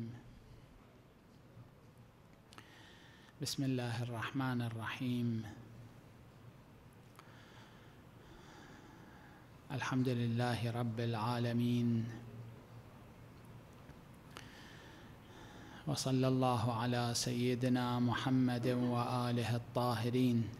الرجيم بسم الله الرحمن الرحيم. الحمد لله رب العالمين. وصلى الله على سيدنا محمد وآله الطاهرين.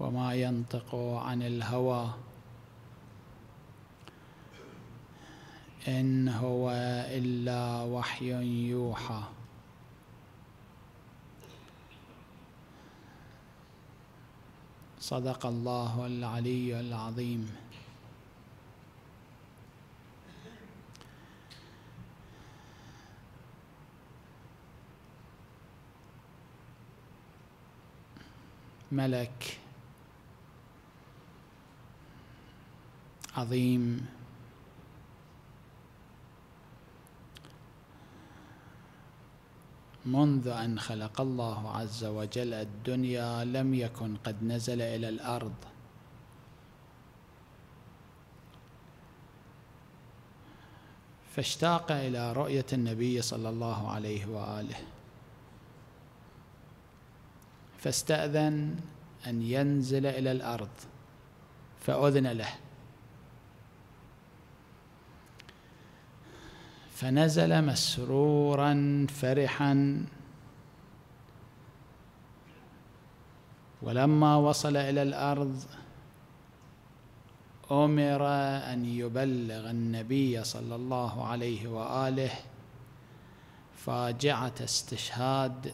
وما ينطق عن الهوى. إن هو إلا وحي يوحى. صدق الله العلي العظيم. ملك عظيم. منذ أن خلق الله عز وجل الدنيا لم يكن قد نزل إلى الأرض. فاشتاق إلى رؤية النبي صلى الله عليه وآله. فاستأذن أن ينزل إلى الأرض فأذن له. فنزل مسرورا فرحا. ولما وصل إلى الأرض أمر أن يبلغ النبي صلى الله عليه وآله. فاجعة استشهاد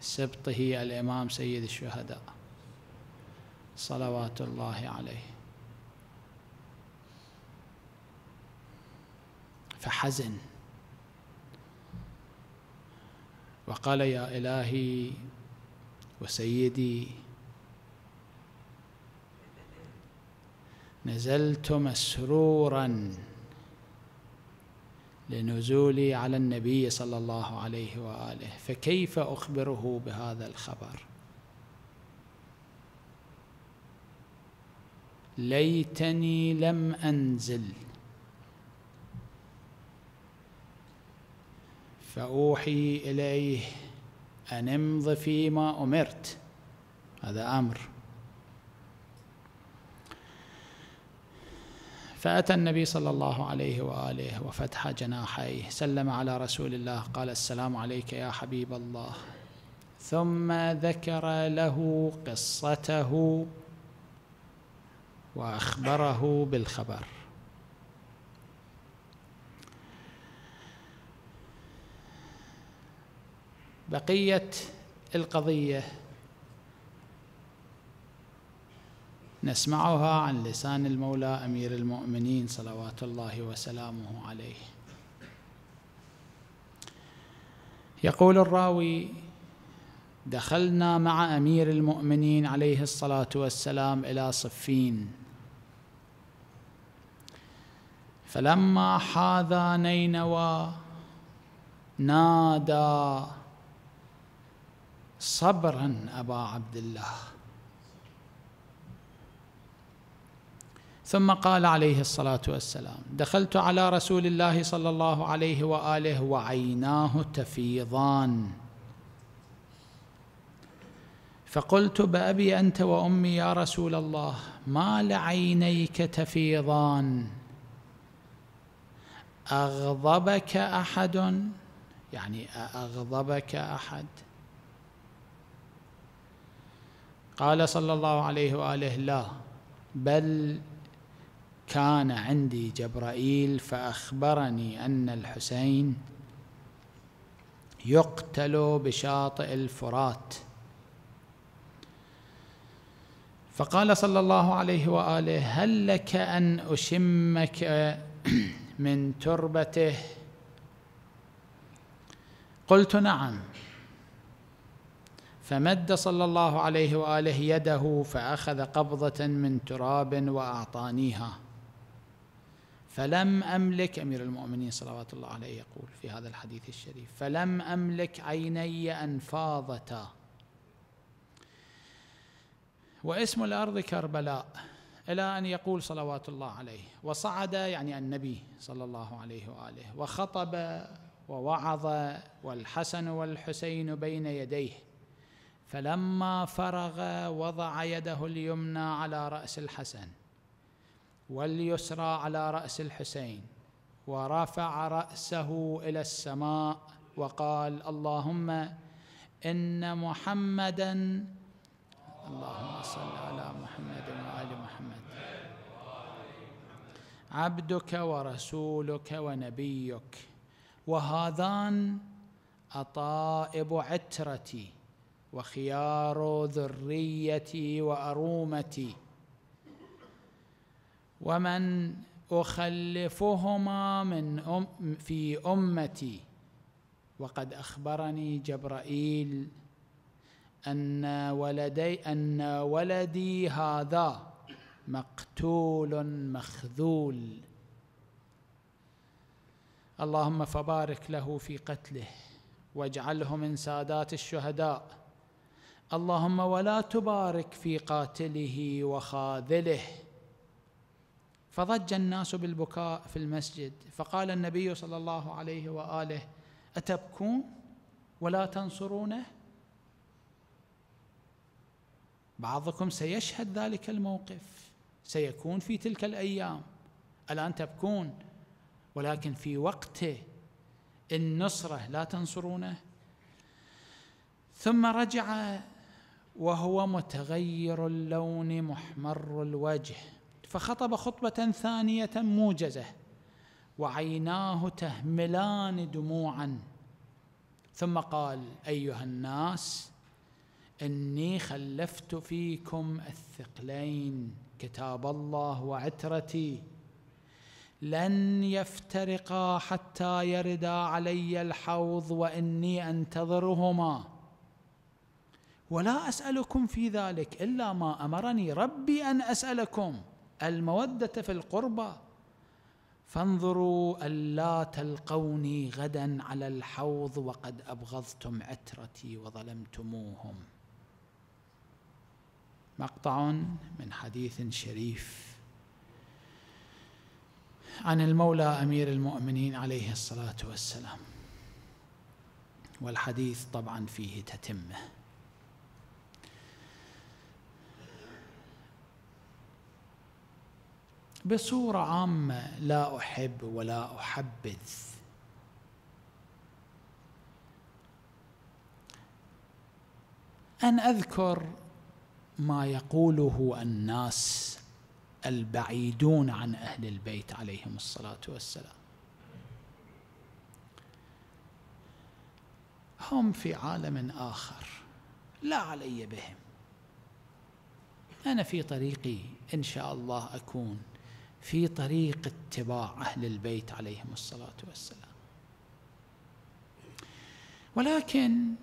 سبطه الإمام سيد الشهداء. صلوات الله عليه. فحزن. وقال يا إلهي وسيدي نزلت مسرورا لنزولي على النبي صلى الله عليه وآله فكيف أخبره بهذا الخبر؟ ليتني لم أنزل. فأوحي إليه أن امض فيما أمرت. هذا أمر. فأتى النبي صلى الله عليه وآله وفتح جناحيه سلم على رسول الله قال السلام عليك يا حبيب الله. ثم ذكر له قصته وأخبره بالخبر. بقية القضية. نسمعها عن لسان المولى أمير المؤمنين صلوات الله وسلامه عليه. يقول الراوي دخلنا مع أمير المؤمنين عليه الصلاة والسلام إلى صفين. فلما حاذا نينوى نادى صبرا أبا عبد الله. ثم قال عليه الصلاة والسلام دخلت على رسول الله صلى الله عليه وآله وعيناه تفيضان. فقلت بأبي أنت وأمي يا رسول الله ما لعينيك تفيضان؟ أغضبك أحد؟ يعني أغضبك أحد. قال صلى الله عليه وآله لا بل كان عندي جبرائيل فأخبرني أن الحسين يقتل بشاطئ الفرات. فقال صلى الله عليه وآله هل لك أن أشمك من تربته؟ قلت نعم. فمد صلى الله عليه وآله يده فأخذ قبضة من تراب وأعطانيها. فلم أملك أمير المؤمنين صلوات الله عليه يقول في هذا الحديث الشريف فلم أملك عيني أن فاضتا. واسم الأرض كربلاء إلى أن يقول صلوات الله عليه. وصعد يعني النبي صلى الله عليه وآله وخطب ووعظ والحسن والحسين بين يديه. فلما فرغ وضع يده اليمنى على رأس الحسن واليسرى على رأس الحسين ورفع رأسه إلى السماء وقال اللهم إن محمدا اللهم صل على محمد وآل محمد عبدك ورسولك ونبيك وهذان أطائب عترتي وخيار ذريتي وأرومتي. ومن أخلفهما من أم في أمتي. وقد أخبرني جبرائيل أن ولدي أن ولدي هذا مقتول مخذول. اللهم فبارك له في قتله واجعله من سادات الشهداء. اللهم ولا تبارك في قاتله وخاذله. فضج الناس بالبكاء في المسجد فقال النبي صلى الله عليه وآله أتبكون ولا تنصرونه؟ بعضكم سيشهد ذلك الموقف سيكون في تلك الأيام. الآن تبكون ولكن في وقت النصره لا تنصرونه. ثم رجع وهو متغير اللون محمر الوجه فخطب خطبة ثانية موجزة وعيناه تهملان دموعا. ثم قال أيها الناس إني خلفت فيكم الثقلين كتاب الله وعترتي. لن يفترقا حتى يردا علي الحوض وإني أنتظرهما. ولا أسألكم في ذلك إلا ما أمرني ربي أن أسألكم المودة في القربى. فانظروا الا تلقوني غدا على الحوض وقد أبغضتم عترتي وظلمتموهم. مقطع من حديث شريف. عن المولى أمير المؤمنين عليه الصلاة والسلام. والحديث طبعا فيه تتمة. بصورة عامة لا أحب ولا أحبذ. أن أذكر ما يقوله الناس البعيدون عن أهل البيت عليهم الصلاة والسلام. هم في عالم آخر. لا علي بهم. أنا في طريقي إن شاء الله أكون في طريق اتباع أهل البيت عليهم الصلاة والسلام. ولكن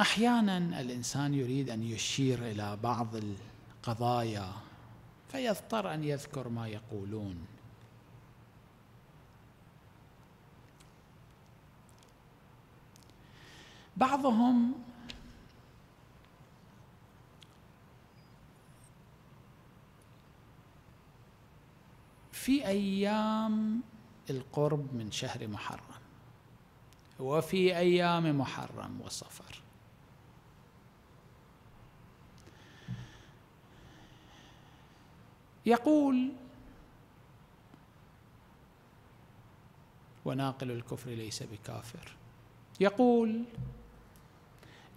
أحيانا الإنسان يريد أن يشير إلى بعض القضايا فيضطر أن يذكر ما يقولون. بعضهم في أيام القرب من شهر محرم وفي أيام محرم وصفر. يقول وناقل الكفر ليس بكافر. يقول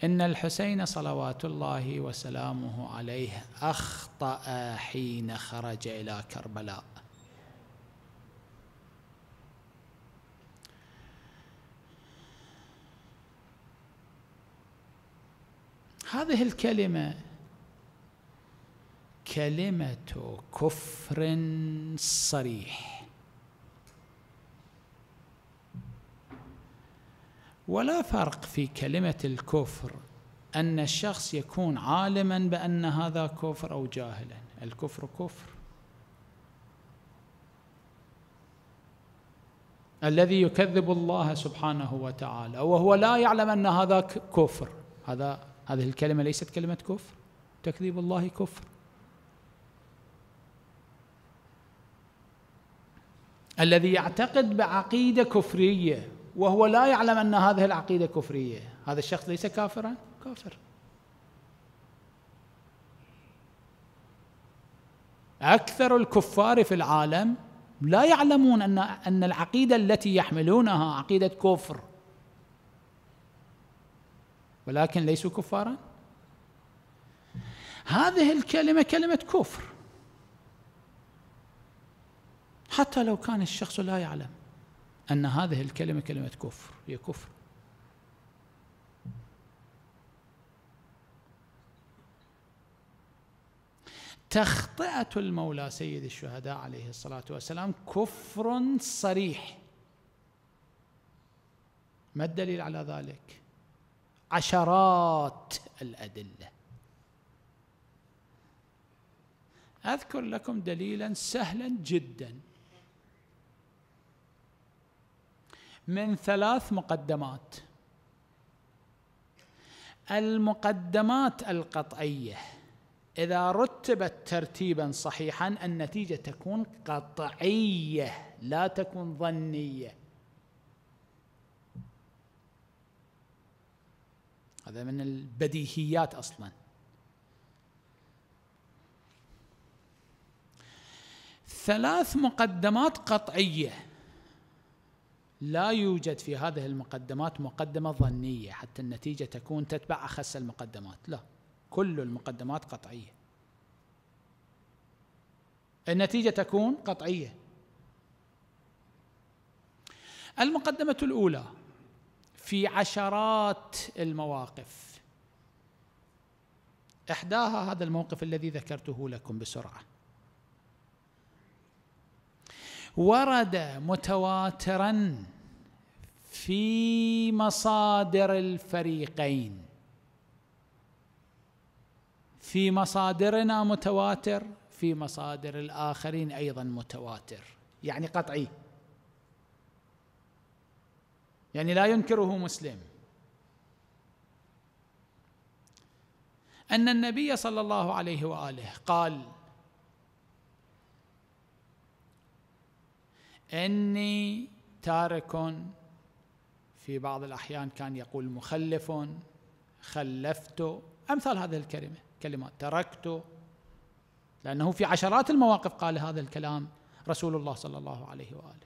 إن الحسين صلوات الله وسلامه عليه أخطأ حين خرج إلى كربلاء. هذه الكلمة كلمة كفر صريح. ولا فرق في كلمة الكفر أن الشخص يكون عالما بأن هذا كفر أو جاهلا. الكفر كفر. الذي يكذب الله سبحانه وتعالى وهو لا يعلم أن هذا كفر. هذا هذه الكلمة ليست كلمة كفر. تكذيب الله كفر. الذي يعتقد بعقيدة كفرية وهو لا يعلم أن هذه العقيدة كفرية هذا الشخص ليس كافرا؟ كافر. أكثر الكفار في العالم لا يعلمون ان أن العقيدة التي يحملونها عقيدة كفر. ولكن ليسوا كفارا؟ هذه الكلمة كلمة كفر. حتى لو كان الشخص لا يعلم أن هذه الكلمة كلمة كفر هي كفر. تخطئة المولى سيد الشهداء عليه الصلاة والسلام كفر صريح. ما الدليل على ذلك؟ عشرات الأدلة. أذكر لكم دليلا سهلا جدا. من ثلاث مقدمات. المقدمات القطعية. إذا رتبت ترتيبا صحيحا النتيجة تكون قطعية لا تكون ظنية. هذا من البديهيات أصلا. ثلاث مقدمات قطعية. لا يوجد في هذه المقدمات مقدمة ظنية حتى النتيجة تكون تتبع أخس المقدمات. لا كل المقدمات قطعية. النتيجة تكون قطعية. المقدمة الأولى. في عشرات المواقف. إحداها هذا الموقف الذي ذكرته لكم بسرعة. ورد متواترا في مصادر الفريقين. في مصادرنا متواتر في مصادر الآخرين أيضا متواتر. يعني قطعي. يعني لا ينكره مسلم. أن النبي صلى الله عليه وآله قال إني تارك في بعض الأحيان كان يقول مخلف خلفت. أمثال هذه الكلمة كلمات تركت. لأنه في عشرات المواقف قال هذا الكلام رسول الله صلى الله عليه وآله.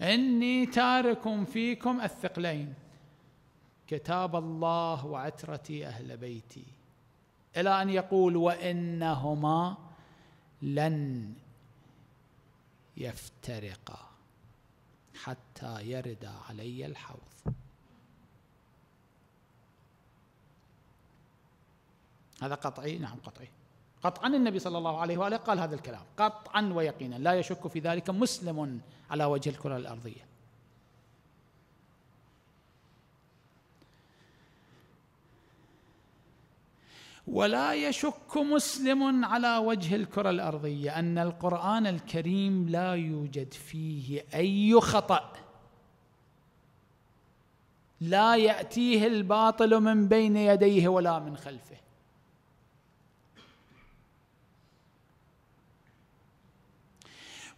إني تارك فيكم الثقلين. كتاب الله وعترتي أهل بيتي. إلى أن يقول وإنهما لن يفترقا حتى يرد علي الحوض. هذا قطعي؟ نعم قطعي. قطعا النبي صلى الله عليه وآله قال هذا الكلام. قطعا ويقينا. لا يشك في ذلك مسلم على وجه الكرة الأرضية. ولا يشك مسلم على وجه الكرة الأرضية أن القرآن الكريم لا يوجد فيه أي خطأ. لا يأتيه الباطل من بين يديه ولا من خلفه.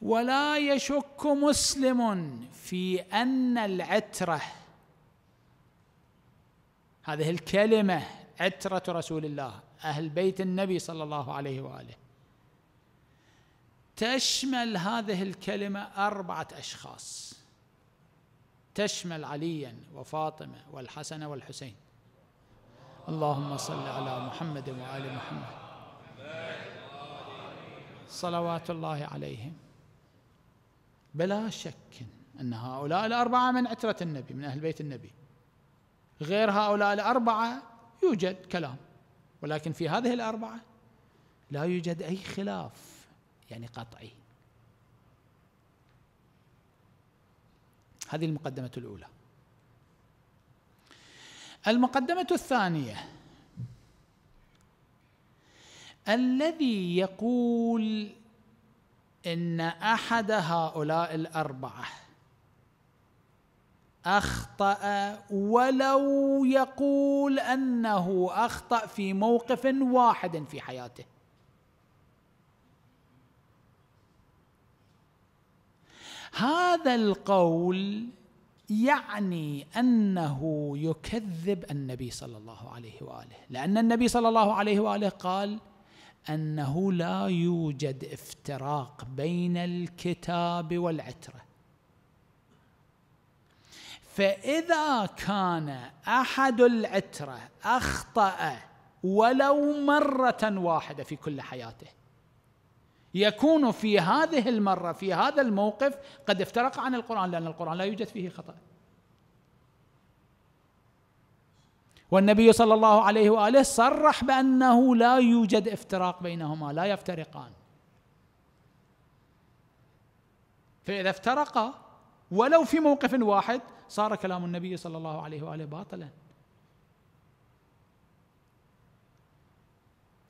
ولا يشك مسلم في أن العترة هذه الكلمة عترة رسول الله أهل بيت النبي صلى الله عليه وآله. تشمل هذه الكلمة أربعة أشخاص. تشمل عليا وفاطمة والحسن والحسين. اللهم صل على محمد وآل محمد. صلوات الله عليهم. بلا شك أن هؤلاء الأربعة من عترة النبي من أهل بيت النبي. غير هؤلاء الأربعة يوجد كلام ولكن في هذه الأربعة لا يوجد أي خلاف يعني قطعي. هذه المقدمة الأولى. المقدمة الثانية. الذي يقول إن أحد هؤلاء الأربعة أخطأ ولو يقول أنه أخطأ في موقف واحد في حياته. هذا القول يعني أنه يكذب النبي صلى الله عليه وآله لأن النبي صلى الله عليه وآله قال أنه لا يوجد افتراق بين الكتاب والعترة. فإذا كان أحد العترة أخطأ ولو مرة واحدة في كل حياته يكون في هذه المرة في هذا الموقف قد افترق عن القرآن لأن القرآن لا يوجد فيه خطأ. والنبي صلى الله عليه وآله صرح بأنه لا يوجد افتراق بينهما لا يفترقان. فإذا افترقا ولو في موقف واحد صار كلام النبي صلى الله عليه وآله باطلا.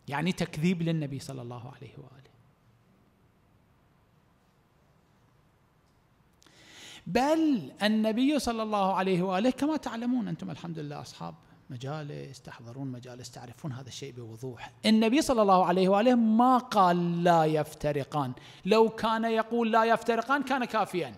يعني تكذيب للنبي صلى الله عليه وآله. بل النبي صلى الله عليه وآله كما تعلمون أنتم الحمد لله أصحاب مجالس تحضرون مجالس تعرفون هذا الشيء بوضوح. النبي صلى الله عليه وآله ما قال لا يفترقان. لو كان يقول لا يفترقان كان كافيا.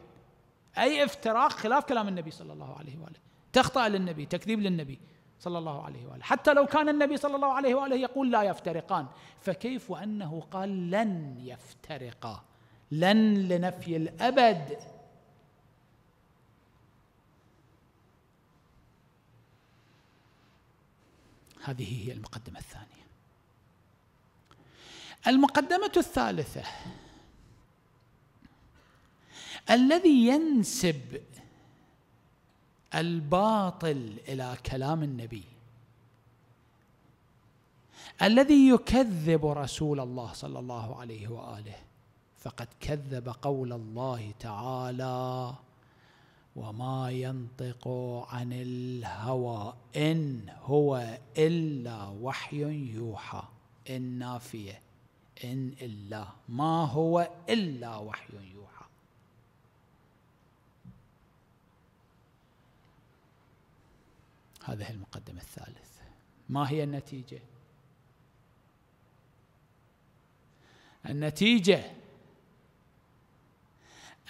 أي افتراق خلاف كلام النبي صلى الله عليه وآله. تخطأ للنبي تكذيب للنبي صلى الله عليه وآله. حتى لو كان النبي صلى الله عليه وآله يقول لا يفترقان فكيف وأنه قال لن يفترقا؟ لن لنفي الأبد. هذه هي المقدمة الثانية. المقدمة الثالثة. الذي ينسب الباطل إلى كلام النبي. الذي يكذب رسول الله صلى الله عليه وآله. فقد كذب قول الله تعالى وما ينطق عن الهوى إن هو إلا وحي يوحى. إن نافية. إن إلا. ما هو إلا وحي يوحى. هذه المقدمة الثالثة ما هي النتيجة؟ النتيجة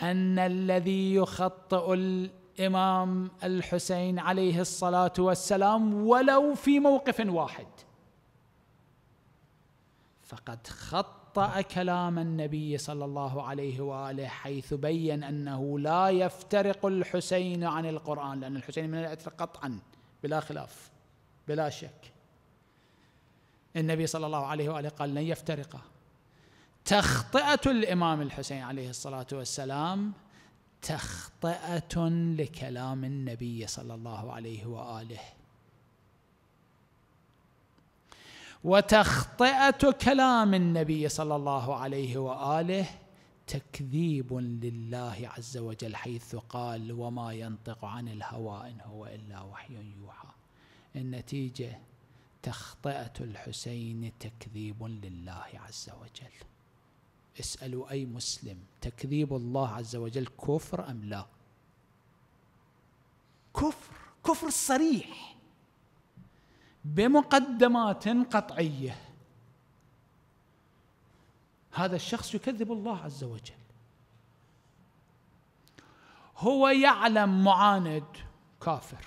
أن الذي يخطئ الإمام الحسين عليه الصلاة والسلام ولو في موقف واحد. فقد خطأ كلام النبي صلى الله عليه وآله حيث بين أنه لا يفترق الحسين عن القرآن لأن الحسين من العتر قطعا بلا خلاف بلا شك. النبي صلى الله عليه وآله قال لن يفترقا تخطئة الإمام الحسين عليه الصلاة والسلام تخطئة لكلام النبي صلى الله عليه وآله. وتخطئة كلام النبي صلى الله عليه وآله تكذيب لله عز وجل حيث قال وما ينطق عن الهوى إن هو إلا وحي يوحى النتيجة تخطئة الحسين تكذيب لله عز وجل. اسألوا أي مسلم تكذيب الله عز وجل كفر أم لا؟ كفر كفر صريح. بمقدمات قطعية. هذا الشخص يكذب الله عز وجل. هو يعلم معاند كافر.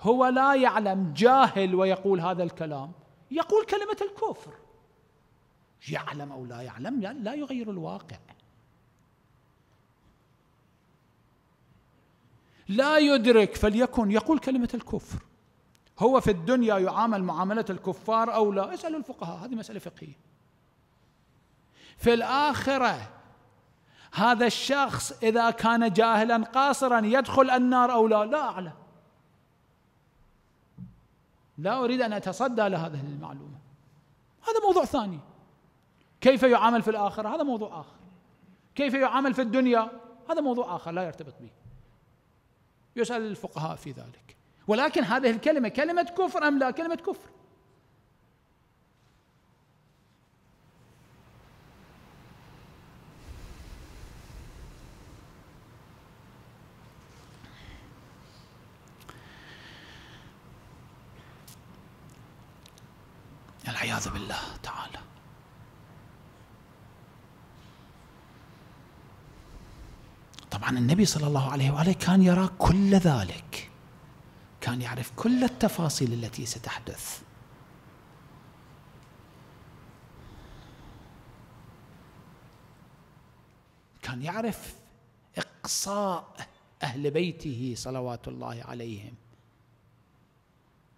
هو لا يعلم جاهل ويقول هذا الكلام. يقول كلمة الكفر. يعلم أو لا يعلم لا يغير الواقع. لا يدرك فليكن يقول كلمة الكفر. هو في الدنيا يعامل معاملة الكفار أو لا؟ اسألوا الفقهاء هذه مسألة فقهية. في الآخرة هذا الشخص إذا كان جاهلا قاصرا يدخل النار أو لا؟ لا أعلم. لا أريد أن أتصدى لهذه المعلومة. هذا موضوع ثاني. كيف يعامل في الآخرة؟ هذا موضوع آخر. كيف يعامل في الدنيا؟ هذا موضوع آخر لا يرتبط به. يسأل الفقهاء في ذلك. ولكن هذه الكلمة كلمة كفر أم لا؟ كلمة كفر. طبعا النبي صلى الله عليه وآله كان يرى كل ذلك. كان يعرف كل التفاصيل التي ستحدث. كان يعرف إقصاء أهل بيته صلوات الله عليهم.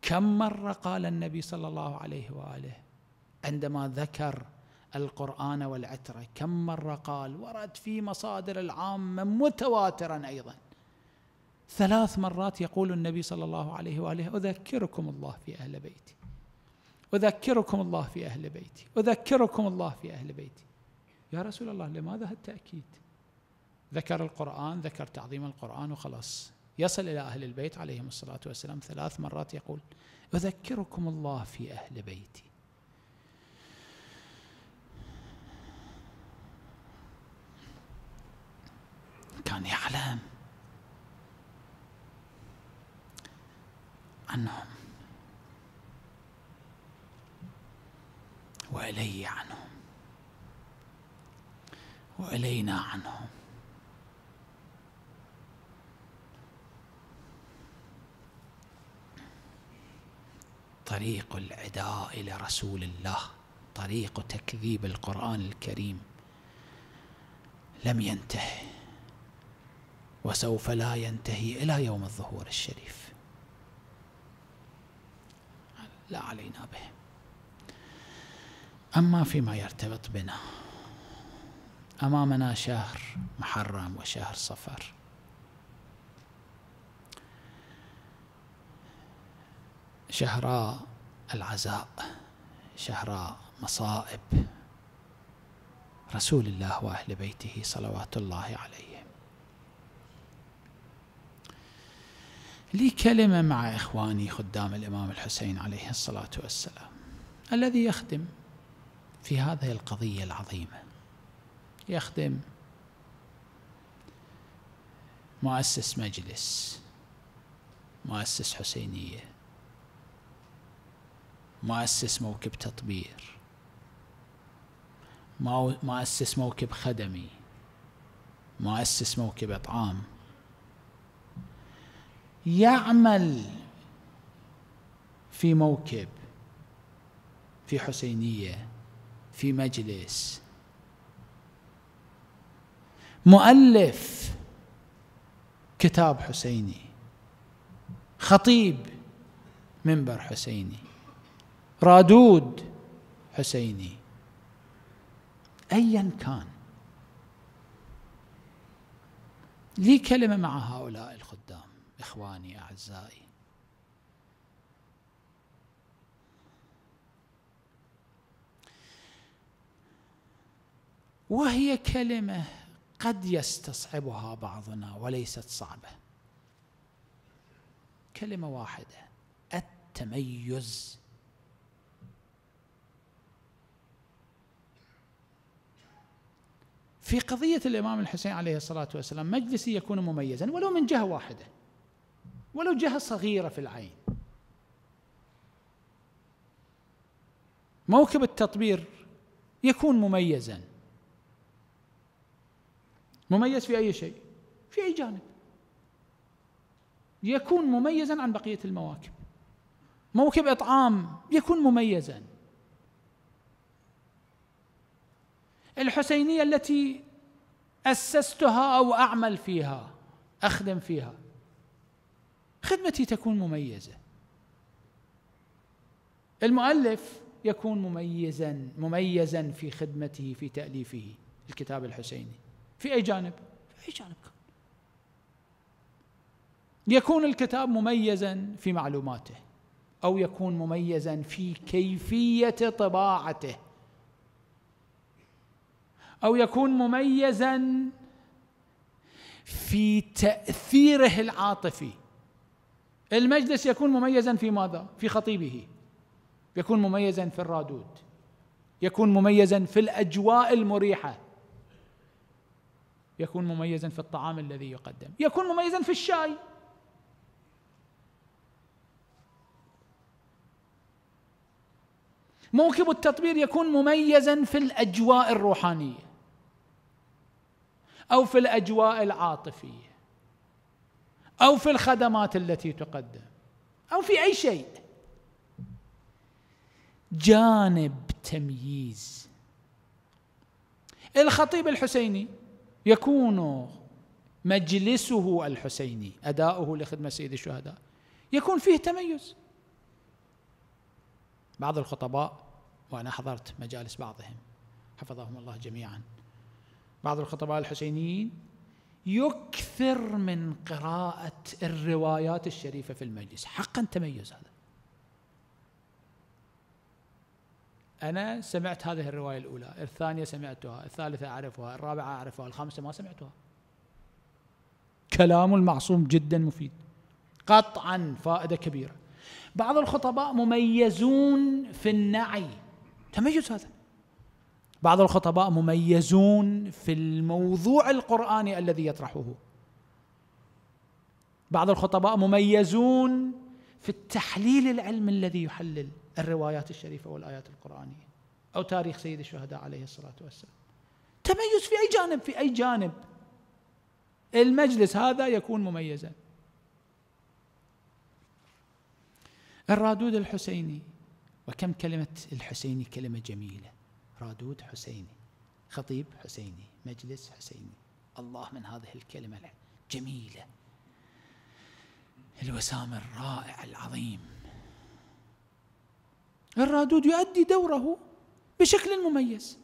كم مرة قال النبي صلى الله عليه وآله عندما ذكر القرآن والعتره كم مرة قال ورد في مصادر العامة متواترا أيضا. ثلاث مرات يقول النبي صلى الله عليه وآله أذكركم الله في أهل بيتي. أذكركم الله في أهل بيتي. أذكركم الله في أهل بيتي. يا رسول الله لماذا التاكيد ذكر القرآن ذكر تعظيم القرآن وخلاص. يصل إلى أهل البيت عليهم الصلاة والسلام ثلاث مرات يقول أذكركم الله في أهل بيتي. كان يعلم عنهم. وإلي عنهم. وإلينا عنهم. طريق العداء إلى رسول الله. طريق تكذيب القرآن الكريم. لم ينتهي. وسوف لا ينتهي إلى يوم الظهور الشريف. لا علينا به. أما فيما يرتبط بنا أمامنا شهر محرم وشهر صفر. شهر العزاء شهر مصائب رسول الله وأهل بيته صلوات الله عليهم لي كلمه مع إخواني خدام الإمام الحسين عليه الصلاة والسلام الذي يخدم في هذه القضية العظيمة. يخدم مؤسس مجلس مؤسس حسينية مؤسس موكب تطبير مؤسس موكب خدمي مؤسس موكب إطعام. يعمل في موكب في حسينية في مجلس. مؤلف كتاب حسيني خطيب منبر حسيني رادود حسيني. ايا كان. لي كلمة مع هؤلاء الخدام؟ إخواني أعزائي. وهي كلمة قد يستصعبها بعضنا وليست صعبة. كلمة واحدة التميز. في قضية الإمام الحسين عليه الصلاة والسلام مجلسي يكون مميزا ولو من جهة واحدة. ولو جهة صغيرة في العين. موكب التطبير يكون مميزا. مميز في أي شيء؟ في أي جانب. يكون مميزا عن بقية المواكب. موكب إطعام يكون مميزا. الحسينية التي أسستها أو أعمل فيها أخدم فيها. خدمتي تكون مميزة. المؤلف يكون مميزا مميزا في خدمته في تأليفه الكتاب الحسيني. في أي جانب؟ في أي جانب. يكون الكتاب مميزا في معلوماته أو يكون مميزا في كيفية طباعته. أو يكون مميزا في تأثيره العاطفي. المجلس يكون مميزا في ماذا؟ في خطيبه. يكون مميزا في الرادود. يكون مميزا في الأجواء المريحة. يكون مميزا في الطعام الذي يقدم. يكون مميزا في الشاي. موكب التطبير يكون مميزا في الأجواء الروحانية أو في الأجواء العاطفية. أو في الخدمات التي تقدم أو في أي شيء. جانب تمييز. الخطيب الحسيني يكون مجلسه الحسيني أداؤه لخدمة سيد الشهداء يكون فيه تميز. بعض الخطباء وأنا حضرت مجالس بعضهم حفظهم الله جميعا. بعض الخطباء الحسينيين يكثر من قراءة الروايات الشريفة في المجلس. حقا تميز هذا. أنا سمعت هذه الرواية الأولى الثانية سمعتها الثالثة أعرفها الرابعة أعرفها الخامسة ما سمعتها. كلام المعصوم جدا مفيد. قطعا فائدة كبيرة. بعض الخطباء مميزون في النعي. تميز هذا. بعض الخطباء مميزون في الموضوع القرآني الذي يطرحه. بعض الخطباء مميزون في التحليل العلمي الذي يحلل الروايات الشريفة والآيات القرآنية أو تاريخ سيد الشهداء عليه الصلاة والسلام. تميز في أي جانب في أي جانب. المجلس هذا يكون مميزا. الرادود الحسيني وكم كلمة الحسيني كلمة جميلة. رادود حسيني خطيب حسيني مجلس حسيني. الله من هذه الكلمة الجميلة الوسام الرائع العظيم. الرادود يؤدي دوره بشكل مميز.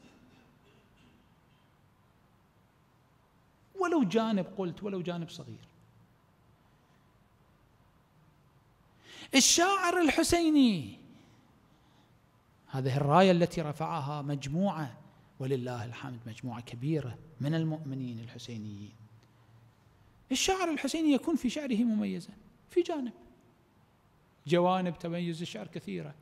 ولو جانب قلت ولو جانب صغير. الشاعر الحسيني هذه الراية التي رفعها مجموعة ولله الحمد مجموعة كبيرة من المؤمنين الحسينيين. الشاعر الحسيني يكون في شعره مميزا في جانب. جوانب تميز الشعر كثيره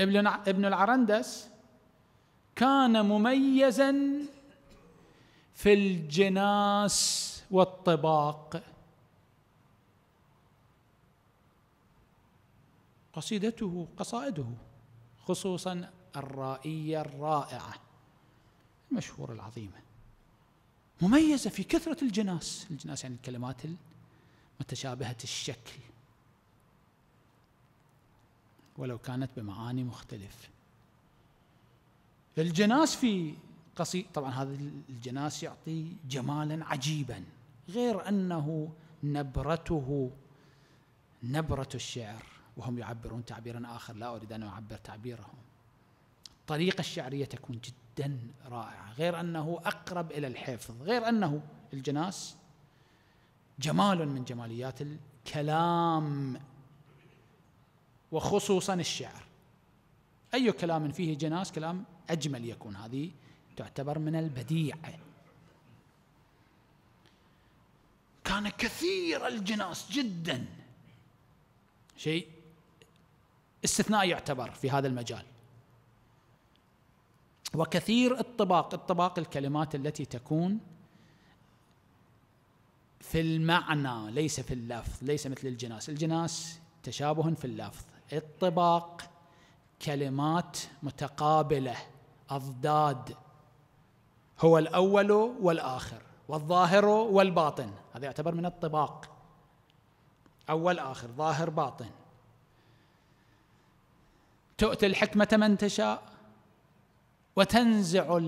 ابن ابن العرندس كان مميزا في الجناس والطباق. قصيدته قصائده خصوصا الرائية الرائعة المشهورة العظيمة. مميزة في كثرة الجناس الجناس يعني الكلمات متشابهة الشكل. ولو كانت بمعاني مختلف. الجناس في قصيد طبعا هذا الجناس يعطي جمالا عجيبا غير أنه نبرته نبرة الشعر. وهم يعبرون تعبيرا آخر لا أريد أن أعبر تعبيرهم. الطريقة الشعرية تكون جدا رائعة غير أنه أقرب إلى الحفظ غير أنه الجناس جمال من جماليات الكلام وخصوصا الشعر. أي كلام فيه جناس كلام أجمل يكون. هذه تعتبر من البديع. كان كثير الجناس جدا. شيء استثناء يعتبر في هذا المجال. وكثير الطباق الطباق الكلمات التي تكون في المعنى ليس في اللفظ ليس مثل الجناس. الجناس تشابه في اللفظ. الطباق كلمات متقابلة أضداد. هو الأول والآخر والظاهر والباطن. هذا يعتبر من الطباق. أول آخر ظاهر باطن. تؤتي الحكمة من تشاء وتنزع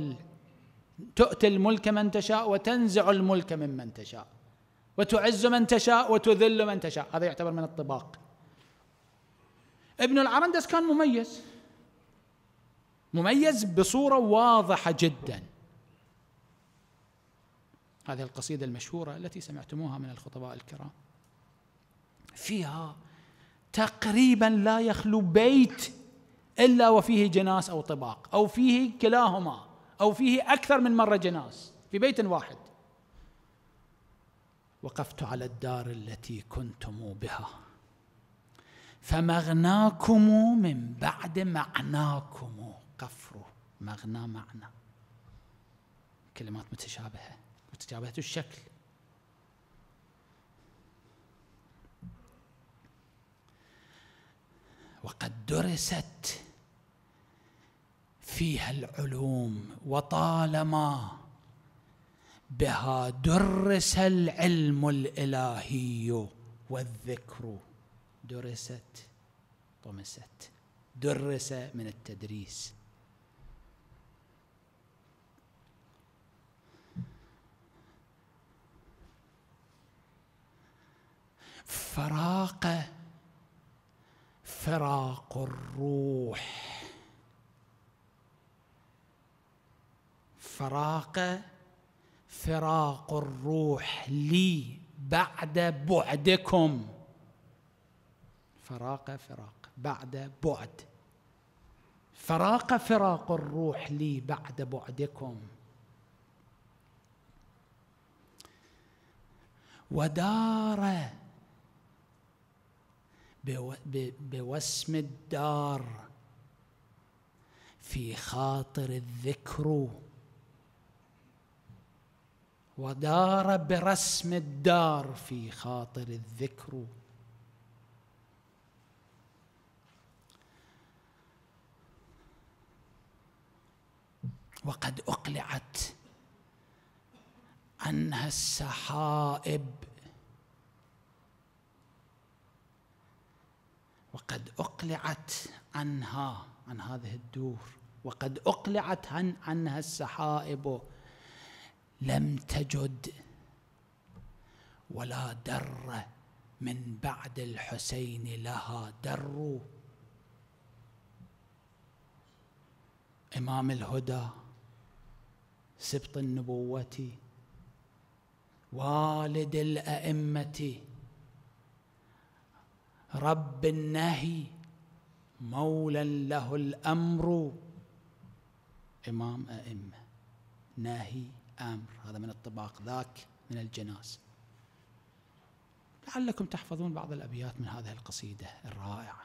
تؤتي الملك من تشاء وتنزع الملك ممن تشاء وتعز من تشاء وتذل من تشاء. هذا يعتبر من الطباق. ابن العرندس كان مميز. مميز بصورة واضحة جدا. هذه القصيدة المشهورة التي سمعتموها من الخطباء الكرام. فيها تقريبا لا يخلو بيت إلا وفيه جناس أو طباق أو فيه كلاهما أو فيه أكثر من مرة جناس في بيت واحد. وقفت على الدار التي كنتم بها. فمغناكم من بعد معناكم قفر مغنى معنى. كلمات متشابهة متشابهة الشكل. وقد درست فيها العلوم وطالما بها درس العلم الإلهي والذكر. درست طمست. درس من التدريس. فراق فراق الروح. فراق فراق الروح لي بعد بعدكم. فراق فراق بعد بعد. فراق فراق الروح لي بعد بعدكم. ودار بوسم الدار في خاطر الذكر ودار برسم الدار في خاطر الذكر. وقد أقلعت عنها السحائب. وقد أقلعت عنها عن هذه الدور. وقد أقلعت عن عنها السحائب. لم تجد ولا در من بعد الحسين لها در. إمام الهدى سبط النبوة والد الأئمة رب النهي مولى له الأمر. إمام أئمة ناهي. أمر هذا من الطباق ذاك من الجناس. لعلكم تحفظون بعض الأبيات من هذه القصيدة الرائعة.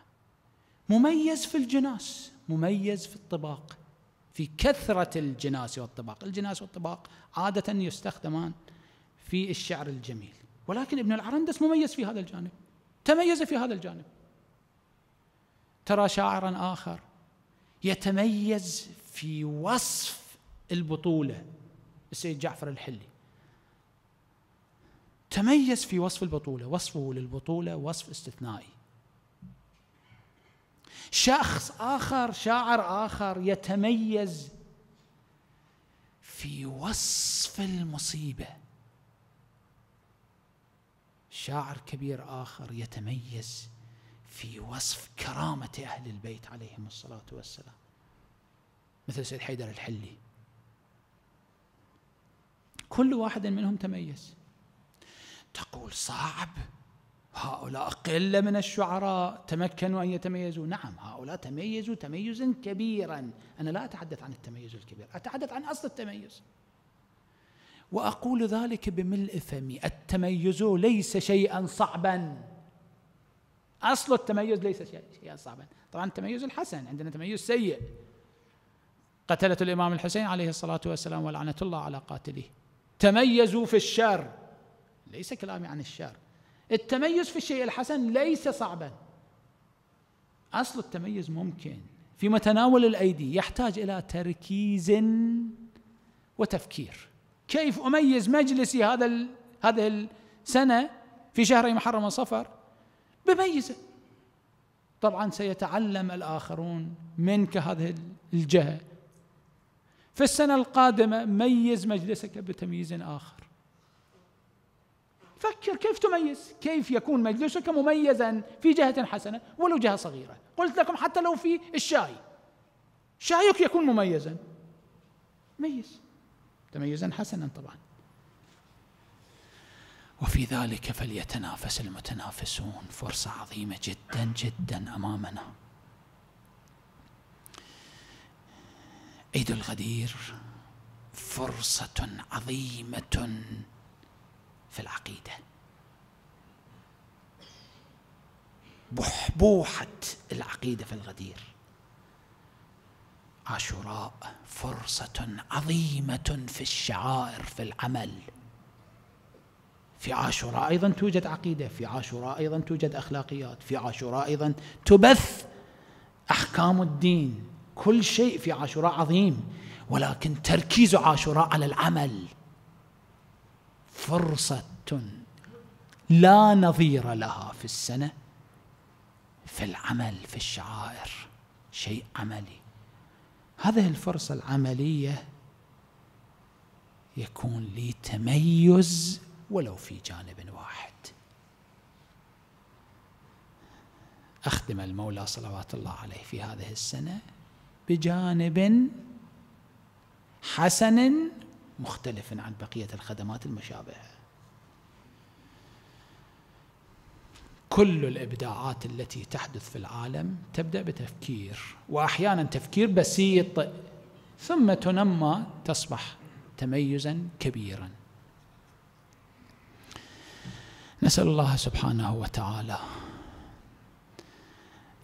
مميز في الجناس مميز في الطباق في كثرة الجناس والطباق. الجناس والطباق عادة يستخدمان في الشعر الجميل. ولكن ابن العرندس مميز في هذا الجانب تميز في هذا الجانب. ترى شاعرا آخر يتميز في وصف البطولة. السيد جعفر الحلي. تميز في وصف البطولة وصفه للبطولة وصف استثنائي. شخص آخر شاعر آخر يتميز في وصف المصيبة. شاعر كبير آخر يتميز في وصف كرامة أهل البيت عليهم الصلاة والسلام. مثل سيد حيدر الحلي. كل واحد منهم تميز. تقول صعب. هؤلاء قلة من الشعراء تمكنوا أن يتميزوا. نعم هؤلاء تميزوا تميزا كبيرا. أنا لا أتحدث عن التميز الكبير أتحدث عن أصل التميز. وأقول ذلك بملء فمي. التميز ليس شيئا صعبا. أصل التميز ليس شيئا صعبا. طبعا التميز الحسن عندنا تميز سيء. قتلة الإمام الحسين عليه الصلاة والسلام ولعنه الله على قاتله. تميزوا في الشر. ليس كلامي عن الشر. التميز في الشيء الحسن ليس صعبا. أصل التميز ممكن في متناول الأيدي يحتاج إلى تركيز وتفكير. كيف أميز مجلسي هذا هذه السنة في شهر محرم وصفر بميزه. طبعا سيتعلم الآخرون منك هذه الجهة. في السنة القادمة ميز مجلسك بتمييز آخر. فكر كيف تميز؟ كيف يكون مجلسك مميزا في جهة حسنة ولو جهة صغيرة؟ قلت لكم حتى لو في الشاي. شايك يكون مميزا. ميز. تميزا حسنا طبعا. وفي ذلك فليتنافس المتنافسون. فرصة عظيمة جدا جدا أمامنا. عيد الغدير فرصة عظيمة في العقيدة. بحبوحة العقيدة في الغدير. عاشوراء فرصة عظيمة في الشعائر في العمل. في عاشوراء أيضا توجد عقيدة في عاشوراء أيضا توجد أخلاقيات في عاشوراء أيضا تبث أحكام الدين. كل شيء في عاشوراء عظيم ولكن تركيز عاشوراء على العمل فرصة لا نظير لها في السنة في العمل في الشعائر. شيء عملي. هذه الفرصة العملية يكون لي تميز ولو في جانب واحد. أخدم المولى صلوات الله عليه في هذه السنة. بجانب حسن مختلف عن بقية الخدمات المشابهة. كل الإبداعات التي تحدث في العالم تبدأ بتفكير وأحيانا تفكير بسيط ثم تنمى تصبح تميزا كبيرا. نسأل الله سبحانه وتعالى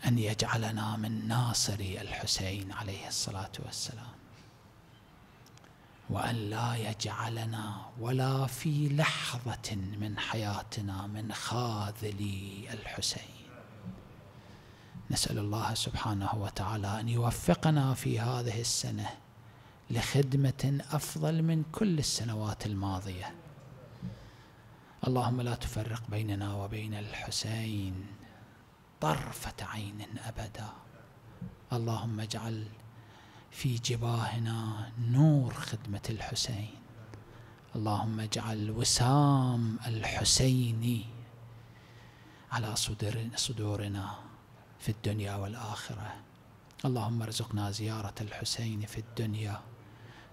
أن يجعلنا من ناصري الحسين عليه الصلاة والسلام. وأن لا يجعلنا ولا في لحظة من حياتنا من خاذلي الحسين. نسأل الله سبحانه وتعالى أن يوفقنا في هذه السنة لخدمة أفضل من كل السنوات الماضية. اللهم لا تفرق بيننا وبين الحسين. طرفة عين أبدا. اللهم اجعل في جباهنا نور خدمة الحسين. اللهم اجعل وسام الحسين على صدورنا في الدنيا والآخرة. اللهم ارزقنا زيارة الحسين في الدنيا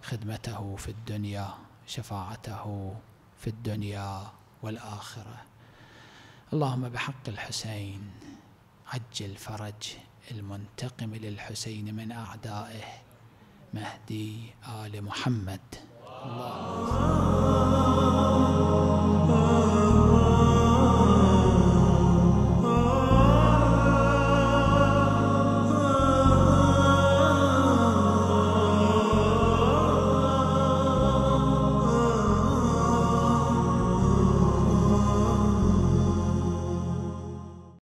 خدمته في الدنيا شفاعته في الدنيا والآخرة. اللهم بحق الحسين عجل فرج المنتقم للحسين من أعدائه مهدي آل محمد. الله